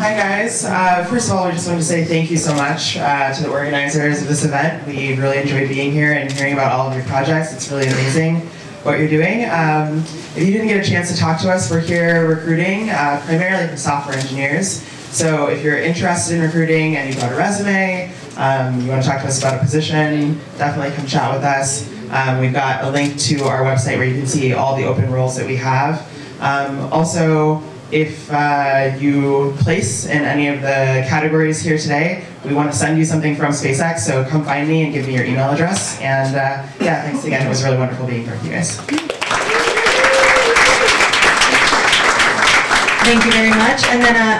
Hi guys. Uh, first of all, I just wanted to say thank you so much uh, to the organizers of this event. We really enjoyed being here and hearing about all of your projects. It's really amazing what you're doing. Um, if you didn't get a chance to talk to us, we're here recruiting uh, primarily for software engineers. So if you're interested in recruiting and you've got a resume, um, you want to talk to us about a position, definitely come chat with us. Um, we've got a link to our website where you can see all the open roles that we have. Um, also, if uh, you place in any of the categories here today, we want to send you something from SpaceX, so come find me and give me your email address. And uh, yeah, thanks again. It was really wonderful being here with you guys. Thank you very much. And then uh,